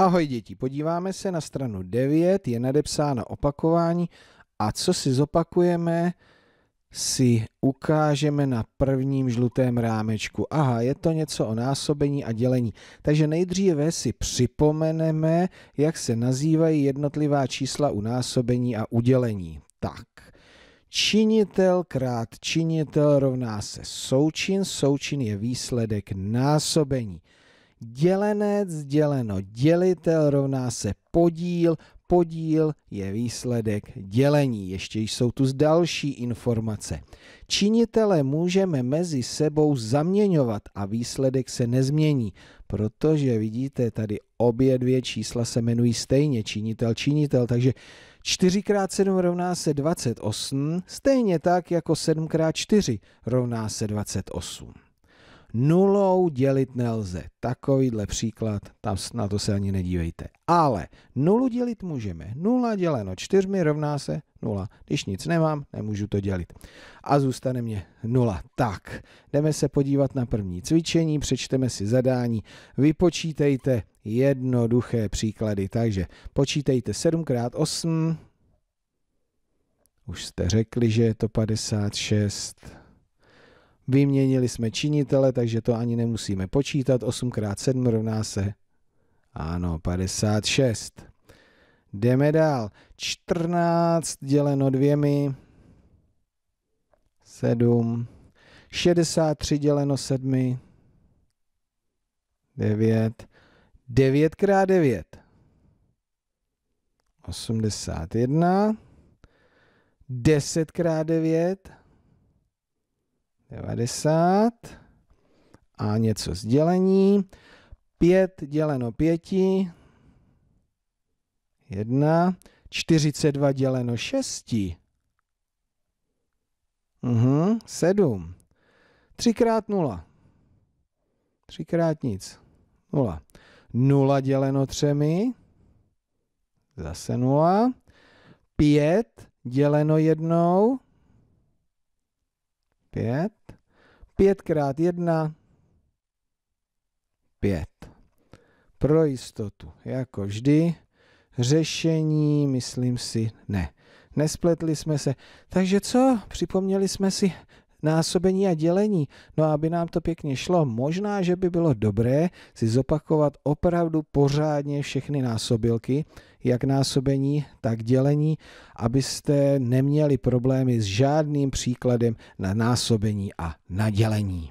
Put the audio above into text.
Ahoj děti, podíváme se na stranu 9, je nadepsáno opakování a co si zopakujeme, si ukážeme na prvním žlutém rámečku. Aha, je to něco o násobení a dělení. Takže nejdříve si připomeneme, jak se nazývají jednotlivá čísla u násobení a udělení. Tak, činitel krát činitel rovná se součin, součin je výsledek násobení. Dělenec děleno dělitel rovná se podíl, podíl je výsledek dělení. Ještě jsou tu další informace. Činitele můžeme mezi sebou zaměňovat a výsledek se nezmění, protože vidíte, tady obě dvě čísla se jmenují stejně, činitel, činitel, takže 4x7 rovná se 28, stejně tak jako 7x4 rovná se 28 nulou dělit nelze. Takovýhle příklad, tam na to se ani nedívejte. Ale nulu dělit můžeme. Nula děleno čtyřmi rovná se nula. Když nic nemám, nemůžu to dělit. A zůstane mě nula. Tak, jdeme se podívat na první cvičení, přečteme si zadání, vypočítejte jednoduché příklady. Takže počítejte 7x8, už jste řekli, že je to 56, Vyměnili jsme činitele, takže to ani nemusíme počítat. 8x7 rovná se, ano, 56. Jdeme dál. 14 děleno dvěmi, 7. 63 děleno 7, 9. 9 x 9. 81. 10 x 9. 90 a něco z dělení. 5 děleno 5, 1, 42 děleno 6, uhum, 7, 3 krát 0, 3 krát nic, 0, 0 děleno 3, zase 0, 5 děleno jednou, 5. 5 krát 1, 5. Pro jistotu, jako vždy, řešení, myslím si, ne. Nespletli jsme se. Takže co? Připomněli jsme si násobení a dělení. No a aby nám to pěkně šlo, možná, že by bylo dobré si zopakovat opravdu pořádně všechny násobilky, jak násobení, tak dělení, abyste neměli problémy s žádným příkladem na násobení a na dělení.